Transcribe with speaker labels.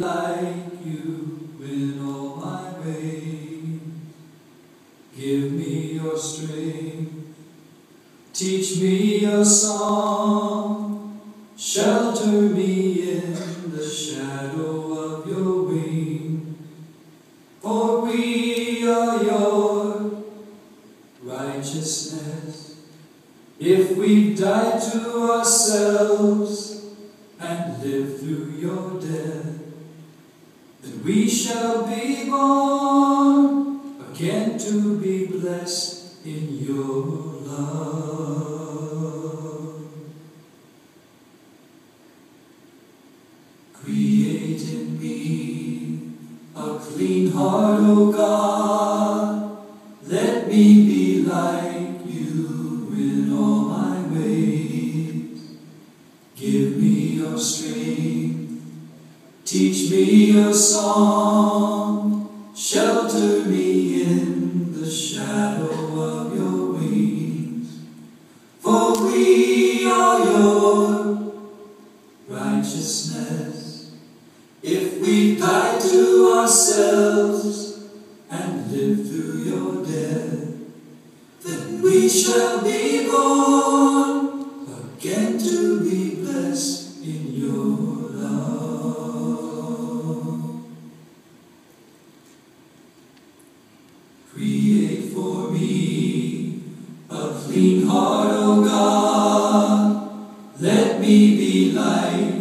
Speaker 1: like you in all my ways. Give me your strength, teach me a song, shelter me in the shadow of your wing. For we are your righteousness. If we die to ourselves and live through your death, we shall be born again to be blessed in your love. Create in me a clean heart, O God. Let me be like you in all my ways. Give me your strength. Teach me a song, shelter me in the shadow of your wings. For we are your righteousness. If we die to ourselves and live through your death, then we shall be born again to be Create for me a clean heart, O God. Let me be like